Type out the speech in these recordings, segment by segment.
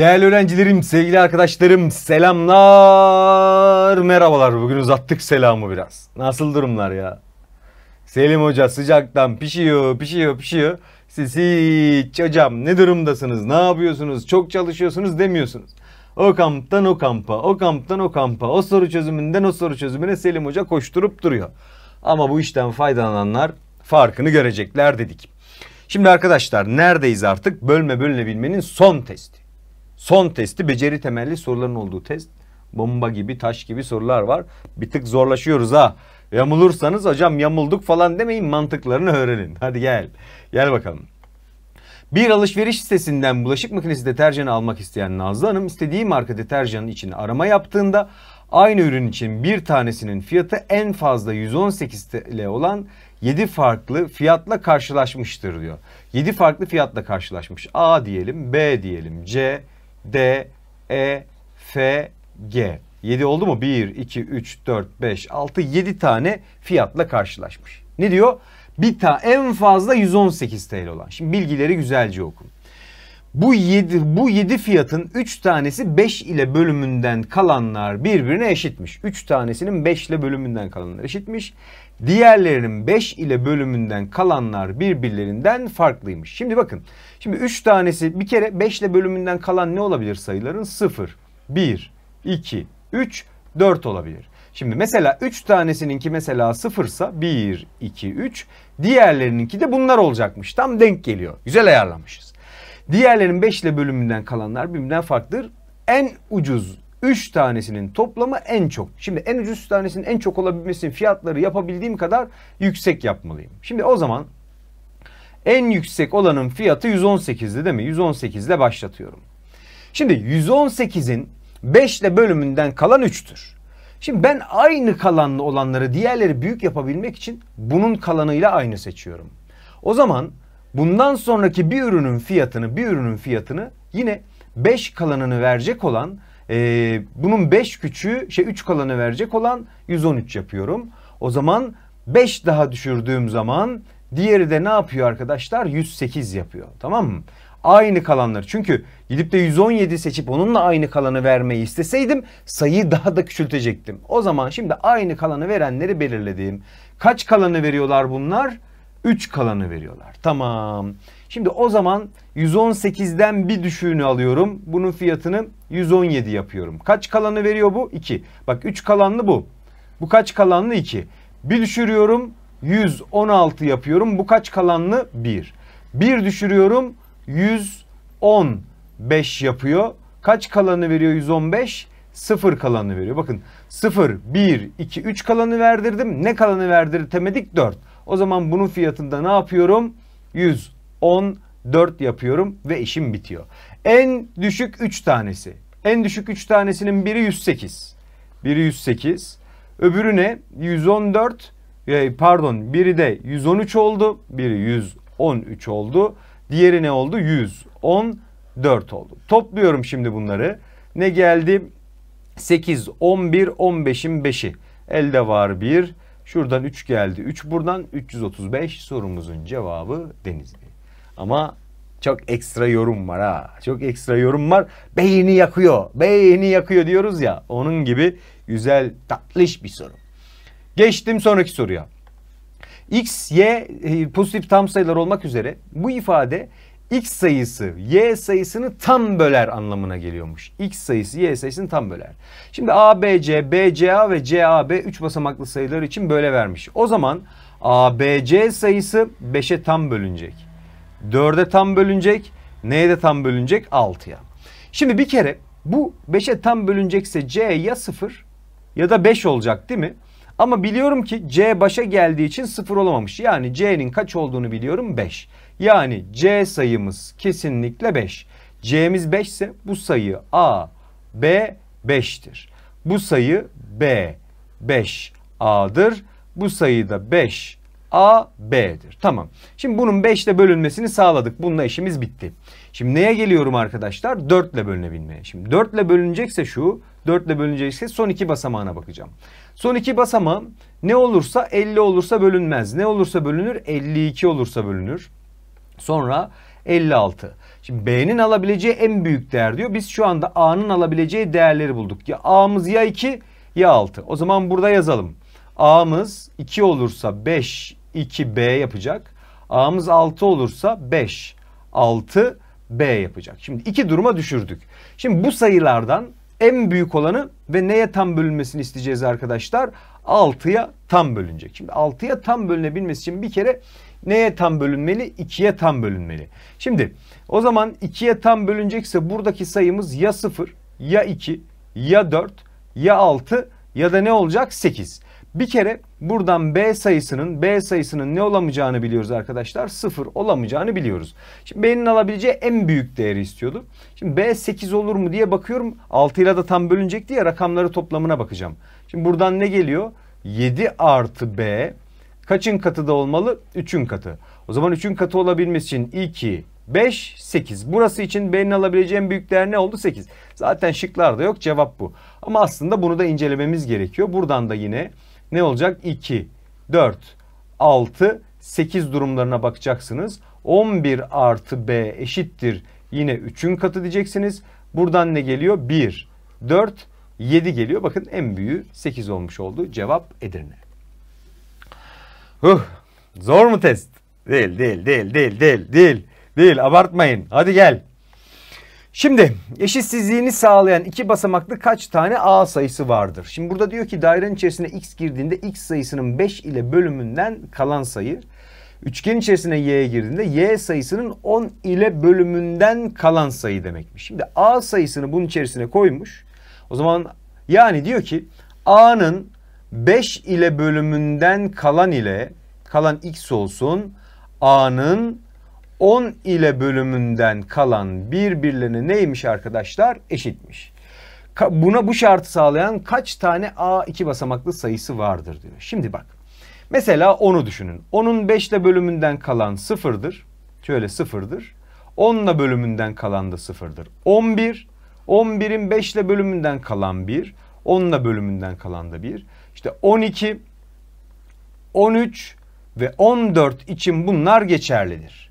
Değerli öğrencilerim, sevgili arkadaşlarım, selamlar, merhabalar. Bugün uzattık selamı biraz. Nasıl durumlar ya? Selim Hoca sıcaktan pişiyor, pişiyor, pişiyor. Siz hiç hocam ne durumdasınız, ne yapıyorsunuz, çok çalışıyorsunuz demiyorsunuz. O kamptan o kampa, o kamptan o kampa, o soru çözümünden o soru çözümüne Selim Hoca koşturup duruyor. Ama bu işten faydalananlar farkını görecekler dedik. Şimdi arkadaşlar neredeyiz artık? Bölme bölünebilmenin son testi. Son testi beceri temelli soruların olduğu test. Bomba gibi taş gibi sorular var. Bir tık zorlaşıyoruz ha. Yamulursanız hocam yamulduk falan demeyin mantıklarını öğrenin. Hadi gel. Gel bakalım. Bir alışveriş sitesinden bulaşık makinesi deterjanı almak isteyen Nazlı Hanım istediği marka deterjanın için arama yaptığında aynı ürün için bir tanesinin fiyatı en fazla 118 TL olan 7 farklı fiyatla karşılaşmıştır diyor. 7 farklı fiyatla karşılaşmış. A diyelim, B diyelim, C, D, E, F, G. 7 oldu mu? 1, 2, 3, 4, 5, 6, 7 tane fiyatla karşılaşmış. Ne diyor? Bir ta en fazla 118 TL olan. Şimdi bilgileri güzelce okun. Bu 7 bu 7 fiyatın 3 tanesi 5 ile bölümünden kalanlar birbirine eşitmiş. 3 tanesinin 5 ile bölümünden kalanlar eşitmiş. Diğerlerinin 5 ile bölümünden kalanlar birbirlerinden farklıymış. Şimdi bakın. Şimdi 3 tanesi bir kere 5 ile bölümünden kalan ne olabilir sayıların? 0, 1, 2, 3, 4 olabilir. Şimdi mesela 3 tanesininki mesela 0 ise 1, 2, 3. Diğerlerininki de bunlar olacakmış. Tam denk geliyor. Güzel ayarlamışız. Diğerlerin 5 ile bölümünden kalanlar birbirinden farklıdır. En ucuz 3 tanesinin toplamı en çok. Şimdi en ucuz tanesinin en çok olabilmesinin fiyatları yapabildiğim kadar yüksek yapmalıyım. Şimdi o zaman en yüksek olanın fiyatı 118'di değil mi? 118 ile başlatıyorum. Şimdi 118'in 5 ile bölümünden kalan 3'tür. Şimdi ben aynı kalanlı olanları diğerleri büyük yapabilmek için bunun kalanıyla aynı seçiyorum. O zaman bundan sonraki bir ürünün fiyatını bir ürünün fiyatını yine 5 kalanını verecek olan e, bunun 5 küçüğü şey 3 kalanı verecek olan 113 yapıyorum. O zaman 5 daha düşürdüğüm zaman diğeri de ne yapıyor arkadaşlar? 108 yapıyor. Tamam mı? Aynı kalanları. Çünkü gidip de 117 seçip onunla aynı kalanı vermeyi isteseydim sayıyı daha da küçültecektim. O zaman şimdi aynı kalanı verenleri belirledim. Kaç kalanı veriyorlar bunlar? 3 kalanı veriyorlar. Tamam. Şimdi o zaman 118'den bir düşüğünü alıyorum. Bunun fiyatını 117 yapıyorum. Kaç kalanı veriyor bu? 2. Bak 3 kalanlı bu. Bu kaç kalanlı? 2. Bir düşürüyorum 116 yapıyorum. Bu kaç kalanlı? 1. Bir düşürüyorum 115 yapıyor. Kaç kalanı veriyor 115? 0 kalanı veriyor. Bakın 0, 1, 2, 3 kalanı verdirdim. Ne kalanı verdirtemedik? 4. O zaman bunun fiyatında ne yapıyorum? 114 yapıyorum ve işim bitiyor. En düşük 3 tanesi. En düşük 3 tanesinin biri 108. Biri 108. Öbürü ne? 114. Pardon biri de 113 oldu. Biri 113 oldu. Diğeri ne oldu? 114 oldu. Topluyorum şimdi bunları. Ne geldi? 8, 11, 15'in 5'i. Elde var 1. Şuradan 3 geldi. 3 buradan 335 sorumuzun cevabı Denizli. Ama çok ekstra yorum var ha. Çok ekstra yorum var. Beyni yakıyor. Beyni yakıyor diyoruz ya. Onun gibi güzel tatlış bir soru. Geçtim sonraki soruya. X, Y pozitif tam sayılar olmak üzere bu ifade X sayısı Y sayısını tam böler anlamına geliyormuş. X sayısı Y sayısını tam böler. Şimdi ABC, BCA ve CAB 3 basamaklı sayılar için böyle vermiş. O zaman ABC sayısı 5'e tam bölünecek. 4'e tam bölünecek. Neye de tam bölünecek? 6'ya. Şimdi bir kere bu 5'e tam bölünecekse C ya 0 ya da 5 olacak değil mi? Ama biliyorum ki C başa geldiği için 0 olamamış. Yani C'nin kaç olduğunu biliyorum 5. Yani C sayımız kesinlikle 5. C'miz 5 ise bu sayı A, B 5'tir. Bu sayı B 5A'dır. Bu sayı da 5 A, B'dir. Tamam. Şimdi bunun 5 ile bölünmesini sağladık. Bununla işimiz bitti. Şimdi neye geliyorum arkadaşlar? 4 ile bölünebilmeye. Şimdi 4 ile bölünecekse şu, 4 ile bölünecekse son iki basamağına bakacağım. Son iki basamağı ne olursa 50 olursa bölünmez. Ne olursa bölünür? 52 olursa bölünür. Sonra 56. Şimdi B'nin alabileceği en büyük değer diyor. Biz şu anda A'nın alabileceği değerleri bulduk. Ya A'mız ya 2 ya 6. O zaman burada yazalım. A'mız 2 olursa 5 2B yapacak. A'mız 6 olursa 5 6 B yapacak. Şimdi iki duruma düşürdük. Şimdi bu sayılardan en büyük olanı ve neye tam bölünmesini isteyeceğiz arkadaşlar? 6'ya tam bölünecek. Şimdi 6'ya tam bölünebilmesi için bir kere neye tam bölünmeli? 2'ye tam bölünmeli. Şimdi o zaman 2'ye tam bölünecekse buradaki sayımız ya 0 ya 2 ya 4 ya 6 ya da ne olacak? 8. Bir kere buradan B sayısının B sayısının ne olamayacağını biliyoruz arkadaşlar. 0 olamayacağını biliyoruz. Şimdi B'nin alabileceği en büyük değeri istiyordu. Şimdi B 8 olur mu diye bakıyorum. 6 ile de tam bölünecek diye rakamları toplamına bakacağım. Şimdi buradan ne geliyor? 7 artı B kaçın katı da olmalı? 3'ün katı. O zaman 3'ün katı olabilmesi için 2, 5, 8. Burası için B'nin alabileceği en büyük değer ne oldu? 8. Zaten şıklarda yok cevap bu. Ama aslında bunu da incelememiz gerekiyor. Buradan da yine ne olacak? 2, 4, 6, 8 durumlarına bakacaksınız. 11 artı B eşittir yine 3'ün katı diyeceksiniz. Buradan ne geliyor? 1, 4, 7 geliyor. Bakın en büyüğü 8 olmuş oldu. Cevap Edirne. Huh, zor mu test? Değil, değil, değil, değil, değil, değil. Değil, abartmayın. Hadi gel. Şimdi eşitsizliğini sağlayan iki basamaklı kaç tane A sayısı vardır? Şimdi burada diyor ki dairenin içerisine x girdiğinde x sayısının 5 ile bölümünden kalan sayı. Üçgen içerisine y girdiğinde y sayısının 10 ile bölümünden kalan sayı demekmiş. Şimdi A sayısını bunun içerisine koymuş. O zaman yani diyor ki A'nın 5 ile bölümünden kalan ile kalan x olsun. A'nın 10 ile bölümünden kalan birbirlerine neymiş arkadaşlar? Eşitmiş. Buna bu şartı sağlayan kaç tane A iki basamaklı sayısı vardır diyor. Şimdi bak. Mesela 10'u düşünün. 10'un 5 ile bölümünden kalan sıfırdır. Şöyle sıfırdır. 10 ile bölümünden kalan da sıfırdır. 11. 11'in 5 ile bölümünden kalan 1. 10 ile bölümünden kalan da 1. İşte 12, 13 ve 14 için bunlar geçerlidir.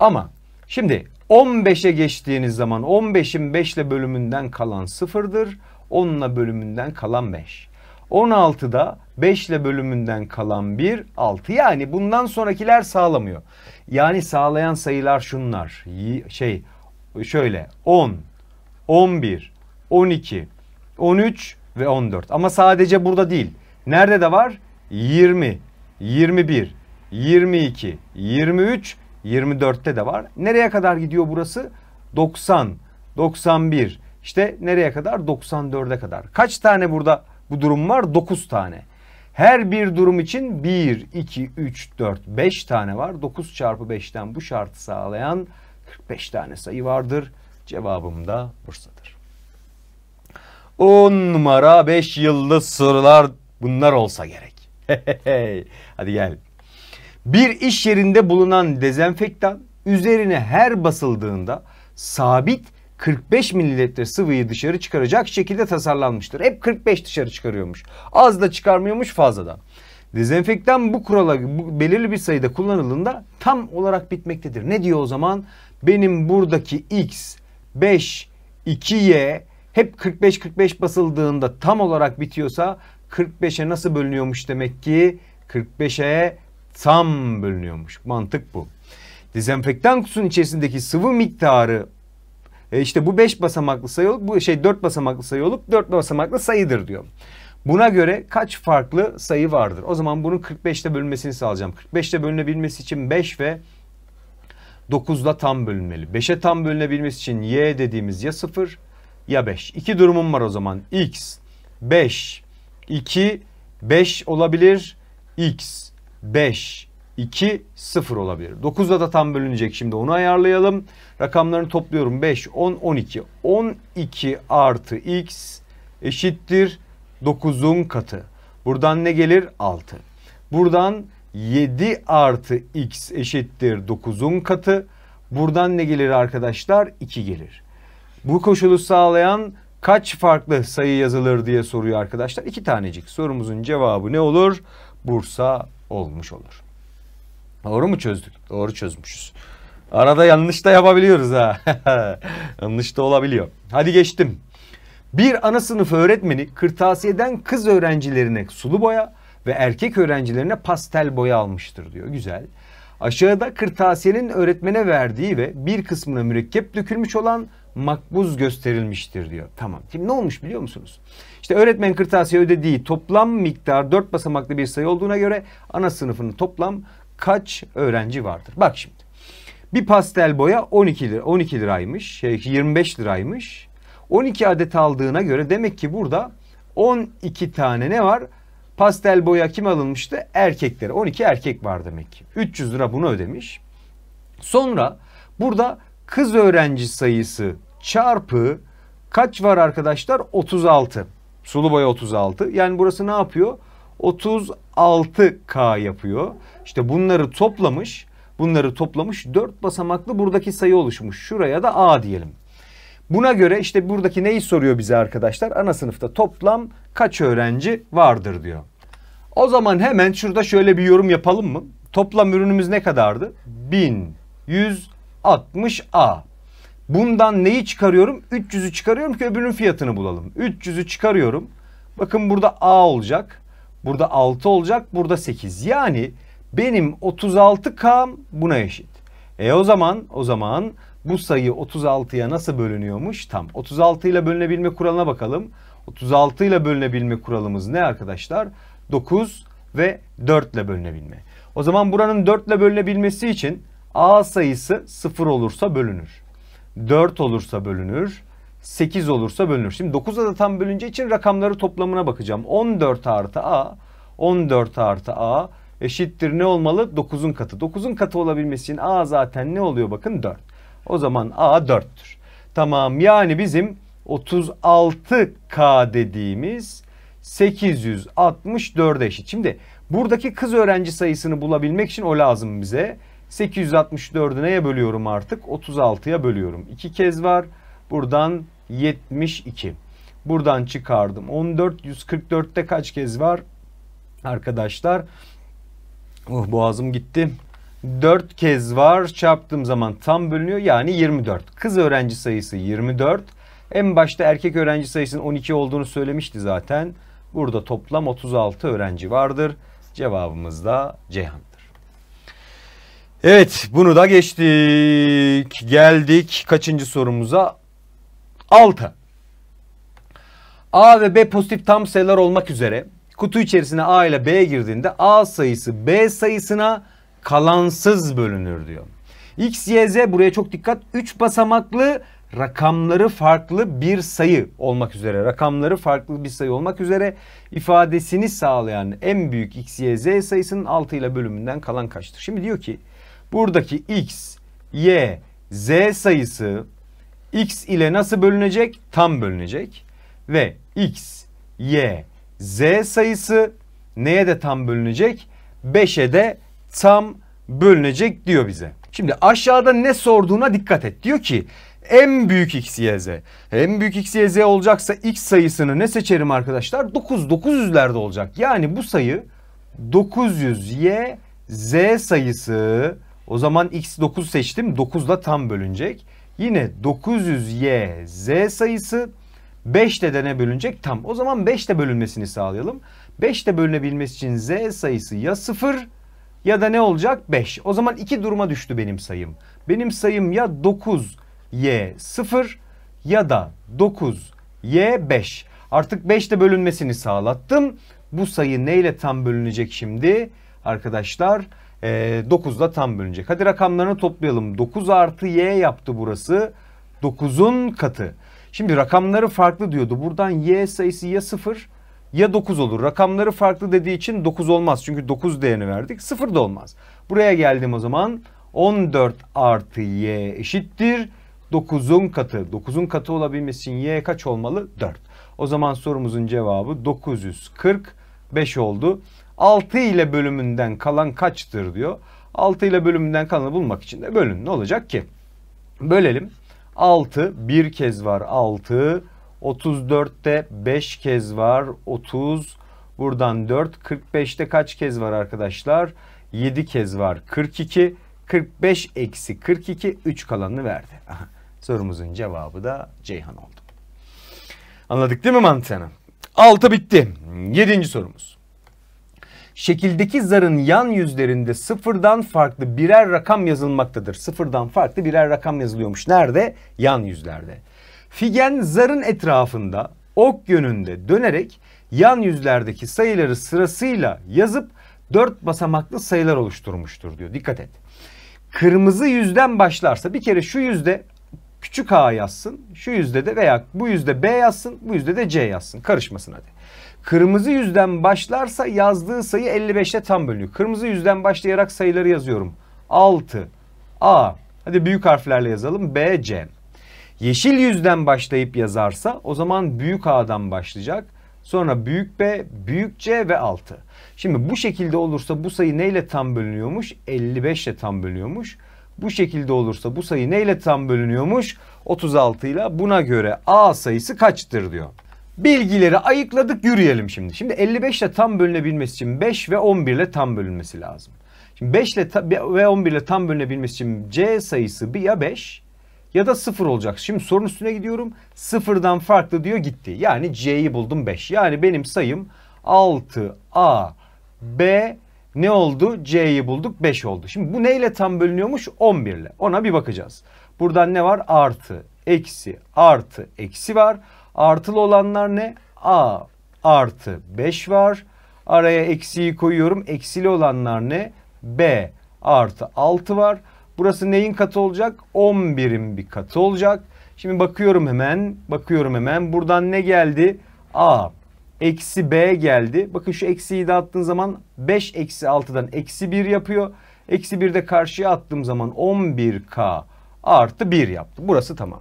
Ama şimdi 15'e geçtiğiniz zaman 15'in 5 ile bölümünden kalan sıfırdır. 10 ile bölümünden kalan 5. 16'da 5 ile bölümünden kalan 1, 6. Yani bundan sonrakiler sağlamıyor. Yani sağlayan sayılar şunlar. Şey şöyle 10, 11, 12, 13 ve 14. Ama sadece burada değil. Nerede de var? 20, 21, 22, 23, 24'te de var. Nereye kadar gidiyor burası? 90, 91. İşte nereye kadar? 94'e kadar. Kaç tane burada bu durum var? 9 tane. Her bir durum için 1, 2, 3, 4, 5 tane var. 9 çarpı 5'ten bu şartı sağlayan 45 tane sayı vardır. Cevabım da Bursa'dır. 10 numara 5 yıldız sorular bunlar olsa gerek. Hadi gel. Bir iş yerinde bulunan dezenfektan üzerine her basıldığında sabit 45 mililitre sıvıyı dışarı çıkaracak şekilde tasarlanmıştır. Hep 45 dışarı çıkarıyormuş. Az da çıkarmıyormuş fazladan. Dezenfektan bu kurala bu belirli bir sayıda kullanıldığında tam olarak bitmektedir. Ne diyor o zaman? Benim buradaki x 5 2y hep 45-45 basıldığında tam olarak bitiyorsa 45'e nasıl bölünüyormuş demek ki? 45'e tam bölünüyormuş. Mantık bu. Dezenfektan kutusunun içerisindeki sıvı miktarı e işte bu 5 basamaklı sayı olup bu şey 4 basamaklı sayı olup 4 basamaklı sayıdır diyor. Buna göre kaç farklı sayı vardır? O zaman bunun 45'te bölünmesini sağlayacağım. 45'te bölünebilmesi için 5 ve 9'da tam bölünmeli. 5'e tam bölünebilmesi için y dediğimiz ya 0 ya 5. İki durumum var o zaman. x 5 2 5 olabilir. x 5 2 0 olabilir. 9'da da tam bölünecek şimdi onu ayarlayalım. Rakamlarını topluyorum. 5 10 12. 12 artı x eşittir 9'un katı. Buradan ne gelir? 6. Buradan 7 artı x eşittir 9'un katı. Buradan ne gelir arkadaşlar? 2 gelir. Bu koşulu sağlayan kaç farklı sayı yazılır diye soruyor arkadaşlar. İki tanecik sorumuzun cevabı ne olur? Bursa olmuş olur. Doğru mu çözdük? Doğru çözmüşüz. Arada yanlış da yapabiliyoruz ha. yanlış da olabiliyor. Hadi geçtim. Bir ana sınıf öğretmeni kırtasiyeden kız öğrencilerine sulu boya ve erkek öğrencilerine pastel boya almıştır diyor. Güzel. Aşağıda kırtasiyenin öğretmene verdiği ve bir kısmına mürekkep dökülmüş olan makbuz gösterilmiştir diyor. Tamam. Şimdi ne olmuş biliyor musunuz? İşte öğretmen kırtasiye ödediği toplam miktar 4 basamaklı bir sayı olduğuna göre ana sınıfının toplam kaç öğrenci vardır? Bak şimdi. Bir pastel boya 12 lira 12 liraymış. 25 şey, liraymış. 12 adet aldığına göre demek ki burada 12 tane ne var? Pastel boya kim alınmıştı? Erkeklere. 12 erkek var demek ki. 300 lira bunu ödemiş. Sonra burada kız öğrenci sayısı çarpı kaç var arkadaşlar? 36. Sulu boya 36. Yani burası ne yapıyor? 36K yapıyor. İşte bunları toplamış. Bunları toplamış. 4 basamaklı buradaki sayı oluşmuş. Şuraya da A diyelim. Buna göre işte buradaki neyi soruyor bize arkadaşlar? Ana sınıfta toplam kaç öğrenci vardır diyor. O zaman hemen şurada şöyle bir yorum yapalım mı? Toplam ürünümüz ne kadardı? 1160A. Bundan neyi çıkarıyorum? 300'ü çıkarıyorum ki öbürünün fiyatını bulalım. 300'ü çıkarıyorum. Bakın burada A olacak. Burada 6 olacak. Burada 8. Yani benim 36K buna eşit. E o zaman o zaman bu sayı 36'ya nasıl bölünüyormuş? Tam 36 ile bölünebilme kuralına bakalım. 36 ile bölünebilme kuralımız ne arkadaşlar? 9 ve 4 ile bölünebilme. O zaman buranın 4 ile bölünebilmesi için A sayısı 0 olursa bölünür. 4 olursa bölünür. 8 olursa bölünür. Şimdi 9'a da tam bölünce için rakamları toplamına bakacağım. 14 artı A 14 artı A eşittir ne olmalı? 9'un katı. 9'un katı olabilmesi için A zaten ne oluyor bakın 4. O zaman A 4'tür. Tamam yani bizim 36K dediğimiz 864'e eşit. Şimdi buradaki kız öğrenci sayısını bulabilmek için o lazım bize. 864'ü neye bölüyorum artık? 36'ya bölüyorum. 2 kez var. Buradan 72. Buradan çıkardım. 14 144'te kaç kez var? Arkadaşlar. Oh boğazım gitti. 4 kez var. Çarptığım zaman tam bölünüyor. Yani 24. Kız öğrenci sayısı 24. En başta erkek öğrenci sayısının 12 olduğunu söylemişti zaten. Burada toplam 36 öğrenci vardır. Cevabımız da Ceyhan'dır. Evet bunu da geçtik. Geldik kaçıncı sorumuza? 6. A ve B pozitif tam sayılar olmak üzere kutu içerisine A ile B girdiğinde A sayısı B sayısına kalansız bölünür diyor. X, Y, Z buraya çok dikkat. 3 basamaklı rakamları farklı bir sayı olmak üzere, rakamları farklı bir sayı olmak üzere ifadesini sağlayan en büyük X, Y, Z sayısının 6 ile bölümünden kalan kaçtır? Şimdi diyor ki buradaki X, Y, Z sayısı X ile nasıl bölünecek? Tam bölünecek. Ve X, Y, Z sayısı neye de tam bölünecek? 5'e de tam bölünecek diyor bize. Şimdi aşağıda ne sorduğuna dikkat et. Diyor ki en büyük x, y, z. En büyük x, y, z olacaksa x sayısını ne seçerim arkadaşlar? 9, 900'lerde olacak. Yani bu sayı 900 y, z sayısı. O zaman x 9 seçtim. 9 da tam bölünecek. Yine 900 y, z sayısı 5 de ne bölünecek? Tam. O zaman 5 de bölünmesini sağlayalım. 5 de bölünebilmesi için z sayısı ya 0 ya da ne olacak? 5. O zaman iki duruma düştü benim sayım. Benim sayım ya 9 y 0 ya da 9 y 5. Artık 5 de bölünmesini sağlattım. Bu sayı neyle tam bölünecek şimdi? Arkadaşlar e, 9 ile tam bölünecek. Hadi rakamlarını toplayalım. 9 artı y yaptı burası. 9'un katı. Şimdi rakamları farklı diyordu. Buradan y sayısı ya 0 ya 9 olur. Rakamları farklı dediği için 9 olmaz. Çünkü 9 değerini verdik. 0 da olmaz. Buraya geldim o zaman. 14 artı y eşittir. 9'un katı. 9'un katı olabilmesi için y kaç olmalı? 4. O zaman sorumuzun cevabı 945 oldu. 6 ile bölümünden kalan kaçtır diyor. 6 ile bölümünden kalanı bulmak için de bölün. Ne olacak ki? Bölelim. 6 bir kez var 6. 34'te 5 kez var 30. Buradan 4. 45'te kaç kez var arkadaşlar? 7 kez var 42. 45 eksi 42 3 kalanını verdi. Sorumuzun cevabı da Ceyhan oldu. Anladık değil mi mantığını? 6 bitti. 7. sorumuz. Şekildeki zarın yan yüzlerinde sıfırdan farklı birer rakam yazılmaktadır. Sıfırdan farklı birer rakam yazılıyormuş. Nerede? Yan yüzlerde. Figen zarın etrafında ok yönünde dönerek yan yüzlerdeki sayıları sırasıyla yazıp dört basamaklı sayılar oluşturmuştur diyor. Dikkat et. Kırmızı yüzden başlarsa bir kere şu yüzde küçük a yazsın. Şu yüzde de veya bu yüzde b yazsın. Bu yüzde de c yazsın. Karışmasın hadi. Kırmızı yüzden başlarsa yazdığı sayı 55'te tam bölünüyor. Kırmızı yüzden başlayarak sayıları yazıyorum. 6, A. Hadi büyük harflerle yazalım. B, C. Yeşil yüzden başlayıp yazarsa o zaman büyük A'dan başlayacak. Sonra büyük B, büyük C ve 6. Şimdi bu şekilde olursa bu sayı neyle tam bölünüyormuş? 55 ile tam bölünüyormuş. Bu şekilde olursa bu sayı neyle tam bölünüyormuş? 36 ile buna göre A sayısı kaçtır diyor. Bilgileri ayıkladık yürüyelim şimdi. Şimdi 55 ile tam bölünebilmesi için 5 ve 11 ile tam bölünmesi lazım. Şimdi 5 ile ve 11 ile tam bölünebilmesi için C sayısı bir ya 5 ya da 0 olacak. Şimdi sorun üstüne gidiyorum. Sıfırdan farklı diyor gitti. Yani C'yi buldum 5. Yani benim sayım 6 A B ne oldu? C'yi bulduk 5 oldu. Şimdi bu neyle tam bölünüyormuş? 11 ile. Ona bir bakacağız. Buradan ne var? Artı, eksi, artı, eksi var. Artılı olanlar ne? A artı 5 var. Araya eksiyi koyuyorum. Eksili olanlar ne? B artı 6 var. Burası neyin katı olacak? 11'in bir katı olacak. Şimdi bakıyorum hemen. Bakıyorum hemen. Buradan ne geldi? A eksi B geldi. Bakın şu eksiyi de attığın zaman 5 eksi 6'dan eksi 1 yapıyor. Eksi 1 de karşıya attığım zaman 11K artı 1 yaptı. Burası tamam.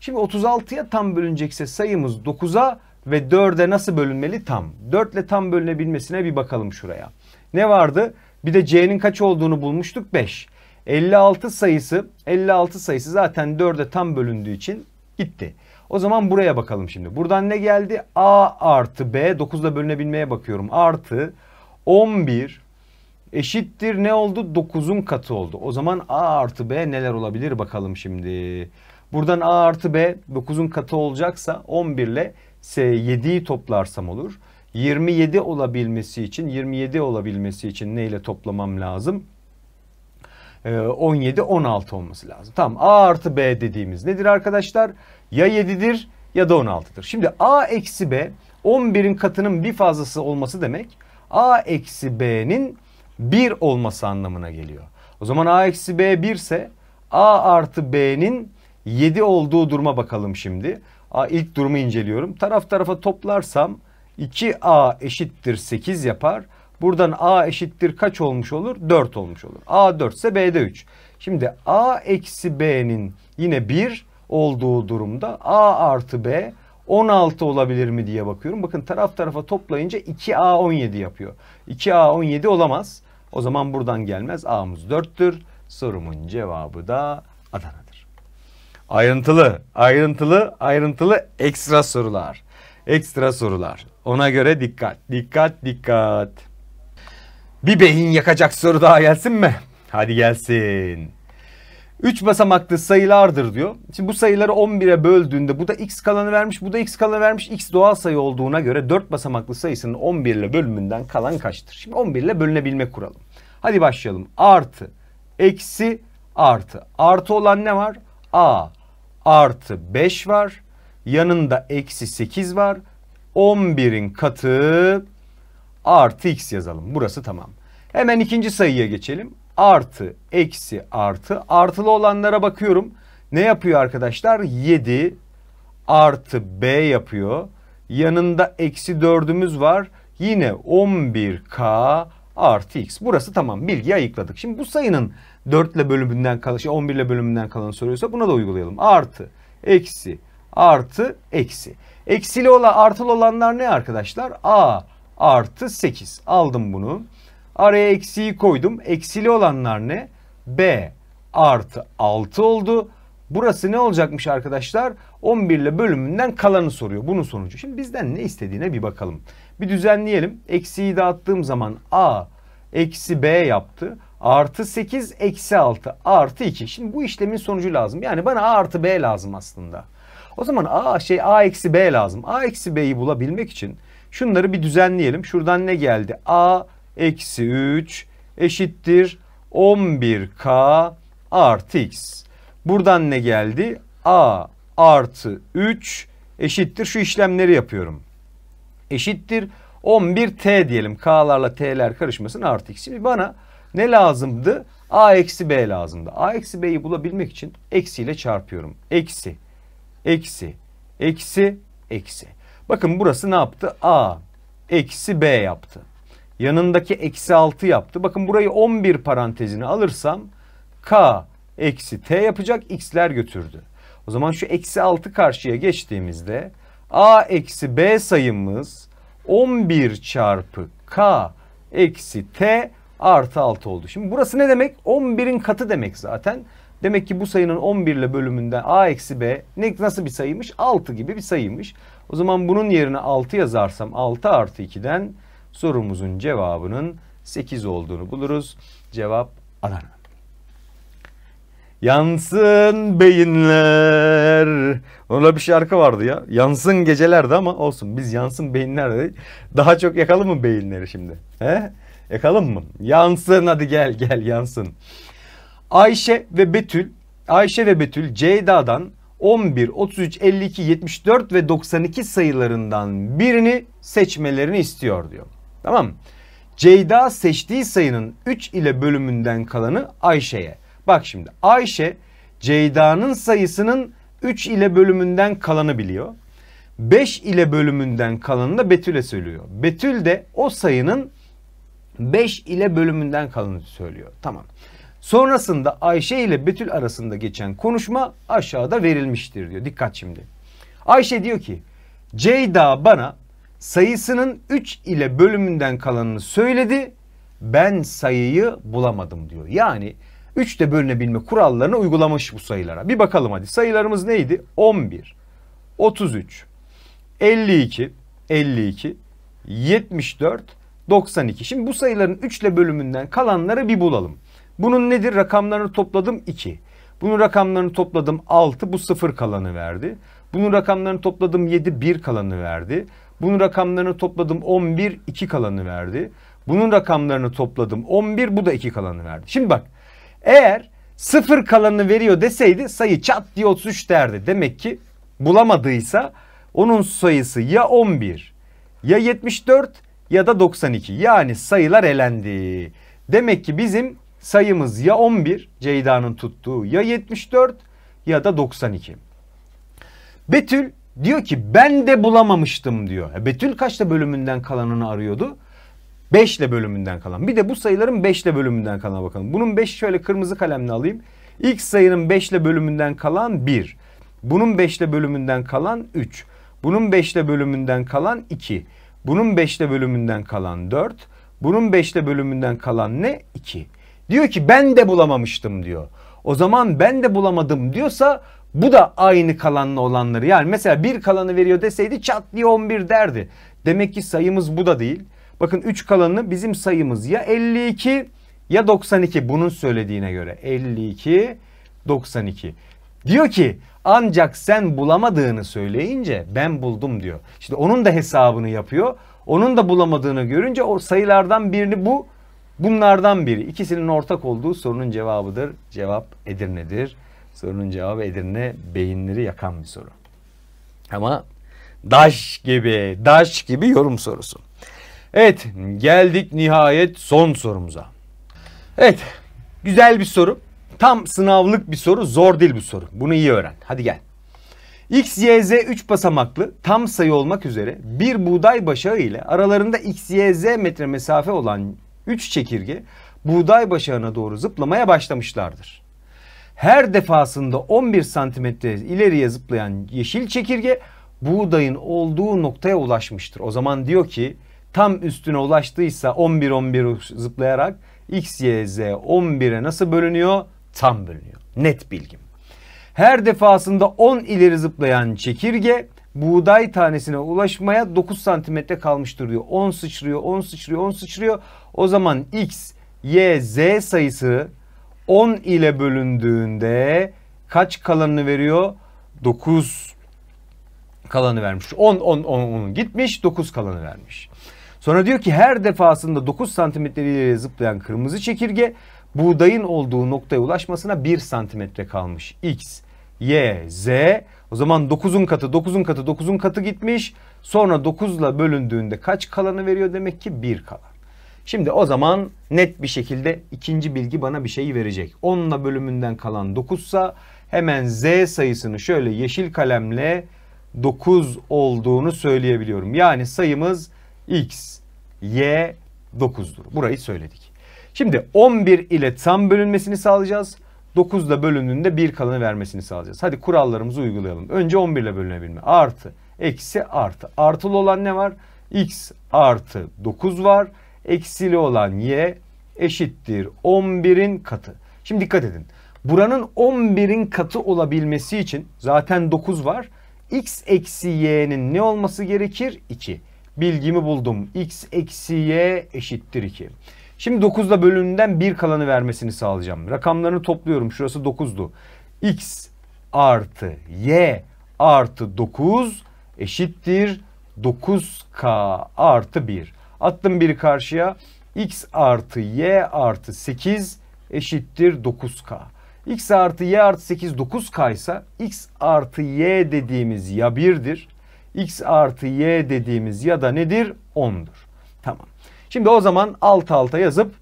Şimdi 36'ya tam bölünecekse sayımız 9'a ve 4'e nasıl bölünmeli? Tam. 4 ile tam bölünebilmesine bir bakalım şuraya. Ne vardı? Bir de C'nin kaç olduğunu bulmuştuk? 5. 56 sayısı 56 sayısı zaten 4'e tam bölündüğü için gitti. O zaman buraya bakalım şimdi. Buradan ne geldi? A artı B 9'da bölünebilmeye bakıyorum. Artı 11 eşittir ne oldu? 9'un katı oldu. O zaman A artı B neler olabilir bakalım şimdi. Buradan A artı B 9'un katı olacaksa 11 ile 7'yi toplarsam olur. 27 olabilmesi için 27 olabilmesi için neyle toplamam lazım? 17 ee, 16 olması lazım. Tamam A artı B dediğimiz nedir arkadaşlar? Ya 7'dir ya da 16'dır. Şimdi A eksi B 11'in katının bir fazlası olması demek A eksi B'nin 1 olması anlamına geliyor. O zaman A eksi B 1 ise A artı B'nin 7 olduğu duruma bakalım şimdi. A, ilk durumu inceliyorum. Taraf tarafa toplarsam 2A eşittir 8 yapar. Buradan A eşittir kaç olmuş olur? 4 olmuş olur. A 4 ise B'de 3. Şimdi A eksi B'nin yine 1 olduğu durumda A artı B 16 olabilir mi diye bakıyorum. Bakın taraf tarafa toplayınca 2A 17 yapıyor. 2A 17 olamaz. O zaman buradan gelmez. A'mız 4'tür. Sorumun cevabı da Adana'dır. Ayrıntılı, ayrıntılı, ayrıntılı ekstra sorular. Ekstra sorular. Ona göre dikkat, dikkat, dikkat. Bir beyin yakacak soru daha gelsin mi? Hadi gelsin. 3 basamaklı sayılardır diyor. Şimdi bu sayıları 11'e böldüğünde bu da x kalanı vermiş, bu da x kalanı vermiş. x doğal sayı olduğuna göre 4 basamaklı sayısının 11 ile bölümünden kalan kaçtır? Şimdi 11 ile bölünebilme kuralım. Hadi başlayalım. Artı, eksi, artı. Artı olan ne var? a artı 5 var. Yanında eksi 8 var. 11'in katı artı x yazalım. Burası tamam. Hemen ikinci sayıya geçelim. Artı, eksi, artı. Artılı olanlara bakıyorum. Ne yapıyor arkadaşlar? 7 artı b yapıyor. Yanında eksi 4'ümüz var. Yine 11k artı x. Burası tamam. Bilgiyi ayıkladık. Şimdi bu sayının 4 ile bölümünden kalan, şey 11 ile bölümünden kalan soruyorsa buna da uygulayalım. Artı, eksi, artı, eksi. Eksili olan, artılı olanlar ne arkadaşlar? A artı 8. Aldım bunu. Araya eksiyi koydum. Eksili olanlar ne? B artı 6 oldu. Burası ne olacakmış arkadaşlar? 11 ile bölümünden kalanı soruyor. Bunun sonucu. Şimdi bizden ne istediğine bir bakalım. Bir düzenleyelim. Eksiyi dağıttığım zaman A eksi B yaptı. Artı 8 eksi 6 artı 2. Şimdi bu işlemin sonucu lazım. Yani bana A artı B lazım aslında. O zaman A şey A eksi B lazım. A eksi B'yi bulabilmek için şunları bir düzenleyelim. Şuradan ne geldi? A eksi 3 eşittir 11K artı X. Buradan ne geldi? A artı 3 eşittir şu işlemleri yapıyorum. Eşittir 11T diyelim. K'larla T'ler karışmasın artı X. Şimdi bana ne lazımdı? A eksi B lazımdı. A eksi B'yi bulabilmek için eksiyle çarpıyorum. Eksi, eksi, eksi, eksi. Bakın burası ne yaptı? A eksi B yaptı. Yanındaki eksi 6 yaptı. Bakın burayı 11 parantezine alırsam K eksi T yapacak. X'ler götürdü. O zaman şu eksi 6 karşıya geçtiğimizde A eksi B sayımız 11 çarpı K eksi T artı 6 oldu. Şimdi burası ne demek? 11'in katı demek zaten. Demek ki bu sayının 11 ile bölümünden a eksi b ne, nasıl bir sayıymış? 6 gibi bir sayıymış. O zaman bunun yerine 6 yazarsam 6 artı 2'den sorumuzun cevabının 8 olduğunu buluruz. Cevap Adana. Yansın beyinler. Ona bir şarkı vardı ya. Yansın gecelerde ama olsun. Biz yansın beyinler dedik. Daha çok yakalım mı beyinleri şimdi? He? Yakalım mı? Yansın hadi gel gel yansın. Ayşe ve Betül, Ayşe ve Betül Ceyda'dan 11, 33, 52, 74 ve 92 sayılarından birini seçmelerini istiyor diyor. Tamam Ceyda seçtiği sayının 3 ile bölümünden kalanı Ayşe'ye. Bak şimdi Ayşe Ceyda'nın sayısının 3 ile bölümünden kalanı biliyor. 5 ile bölümünden kalanını da Betül'e söylüyor. Betül de o sayının 5 ile bölümünden kalanı söylüyor. Tamam. Sonrasında Ayşe ile Betül arasında geçen konuşma aşağıda verilmiştir diyor. Dikkat şimdi. Ayşe diyor ki Ceyda bana sayısının 3 ile bölümünden kalanını söyledi. Ben sayıyı bulamadım diyor. Yani 3 ile bölünebilme kurallarını uygulamış bu sayılara. Bir bakalım hadi. Sayılarımız neydi? 11, 33, 52, 52, 74, 92. Şimdi bu sayıların 3 ile bölümünden kalanları bir bulalım. Bunun nedir? Rakamlarını topladım 2. Bunun rakamlarını topladım 6. Bu 0 kalanı verdi. Bunun rakamlarını topladım 7. 1 kalanı verdi. Bunun rakamlarını topladım 11. 2 kalanı verdi. Bunun rakamlarını topladım 11. Bu da 2 kalanı verdi. Şimdi bak eğer 0 kalanını veriyor deseydi sayı çat diye 33 derdi. Demek ki bulamadıysa onun sayısı ya 11 ya 74 ya da 92. Yani sayılar elendi. Demek ki bizim sayımız ya 11 Ceyda'nın tuttuğu ya 74 ya da 92. Betül diyor ki ben de bulamamıştım diyor. E, Betül kaçta bölümünden kalanını arıyordu? 5 ile bölümünden kalan. Bir de bu sayıların 5 ile bölümünden kalan bakalım. Bunun 5 şöyle kırmızı kalemle alayım. İlk sayının 5 ile bölümünden kalan 1. Bunun 5 ile bölümünden kalan 3. Bunun 5 ile bölümünden kalan 2. Bunun 5 ile bölümünden kalan 4. Bunun 5 ile bölümünden kalan ne? 2. Diyor ki ben de bulamamıştım diyor. O zaman ben de bulamadım diyorsa bu da aynı kalanlı olanları. Yani mesela bir kalanı veriyor deseydi çat diye 11 derdi. Demek ki sayımız bu da değil. Bakın 3 kalanı bizim sayımız ya 52 ya 92 bunun söylediğine göre. 52 92. Diyor ki ancak sen bulamadığını söyleyince ben buldum diyor. İşte onun da hesabını yapıyor. Onun da bulamadığını görünce o sayılardan birini bu bunlardan biri. İkisinin ortak olduğu sorunun cevabıdır. Cevap Edirne'dir. Sorunun cevabı Edirne beyinleri yakan bir soru. Ama daş gibi, daş gibi yorum sorusu. Evet geldik nihayet son sorumuza. Evet güzel bir soru. Tam sınavlık bir soru zor değil bu soru. Bunu iyi öğren. Hadi gel. X, Y, Z 3 basamaklı tam sayı olmak üzere bir buğday başağı ile aralarında X, Y, Z metre mesafe olan 3 çekirge buğday başağına doğru zıplamaya başlamışlardır. Her defasında 11 santimetre ileriye zıplayan yeşil çekirge buğdayın olduğu noktaya ulaşmıştır. O zaman diyor ki tam üstüne ulaştıysa 11-11 zıplayarak X, Y, Z 11'e nasıl bölünüyor? Tam bölünüyor. Net bilgim. Her defasında 10 ileri zıplayan çekirge buğday tanesine ulaşmaya 9 santimetre kalmıştır diyor. 10 sıçrıyor, 10 sıçrıyor, 10 sıçrıyor. O zaman X y, z sayısı 10 ile bölündüğünde kaç kalanını veriyor? 9 kalanı vermiş. 10 10 10 10 gitmiş 9 kalanı vermiş. Sonra diyor ki her defasında 9 santimetre ileri zıplayan kırmızı çekirge buğdayın olduğu noktaya ulaşmasına 1 santimetre kalmış. X, Y, Z. O zaman 9'un katı, 9'un katı, 9'un katı gitmiş. Sonra 9 ile bölündüğünde kaç kalanı veriyor? Demek ki 1 kalan. Şimdi o zaman net bir şekilde ikinci bilgi bana bir şey verecek. 10 ile bölümünden kalan 9 sa hemen Z sayısını şöyle yeşil kalemle 9 olduğunu söyleyebiliyorum. Yani sayımız X, Y 9'dur. Burayı söyledik. Şimdi 11 ile tam bölünmesini sağlayacağız. 9 ile bölündüğünde 1 kalanı vermesini sağlayacağız. Hadi kurallarımızı uygulayalım. Önce 11 ile bölünebilme. Artı, eksi, artı. Artılı olan ne var? X artı 9 var. Eksili olan Y eşittir 11'in katı. Şimdi dikkat edin. Buranın 11'in katı olabilmesi için zaten 9 var. X eksi Y'nin ne olması gerekir? 2. Bilgimi buldum. X eksi Y eşittir 2. Şimdi 9'da bölümünden 1 kalanı vermesini sağlayacağım. Rakamlarını topluyorum. Şurası 9'du. X artı Y artı 9 eşittir 9K artı 1. Attım biri karşıya. X artı Y artı 8 eşittir 9K. X artı Y artı 8 9K ise X artı Y dediğimiz ya 1'dir. X artı Y dediğimiz ya da nedir? 10'dur. Tamam. Şimdi o zaman alt alta yazıp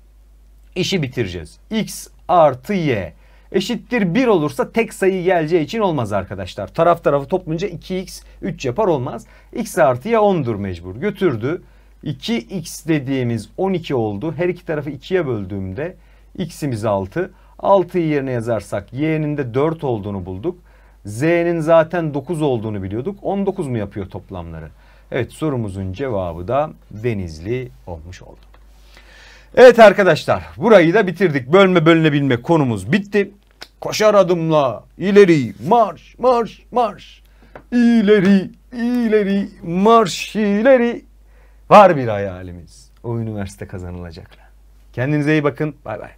işi bitireceğiz. X artı Y eşittir 1 olursa tek sayı geleceği için olmaz arkadaşlar. Taraf tarafı toplayınca 2x 3 yapar olmaz. X artı Y 10'dur mecbur. Götürdü. 2x dediğimiz 12 oldu. Her iki tarafı 2'ye böldüğümde x'imiz 6. 6'yı yerine yazarsak y'nin de 4 olduğunu bulduk. z'nin zaten 9 olduğunu biliyorduk. 19 mu yapıyor toplamları? Evet sorumuzun cevabı da Denizli olmuş oldu. Evet arkadaşlar burayı da bitirdik. Bölme bölünebilme konumuz bitti. Koşar adımla ileri marş marş marş. İleri ileri marş ileri. Var bir hayalimiz. O üniversite kazanılacak. Kendinize iyi bakın. Bay bay.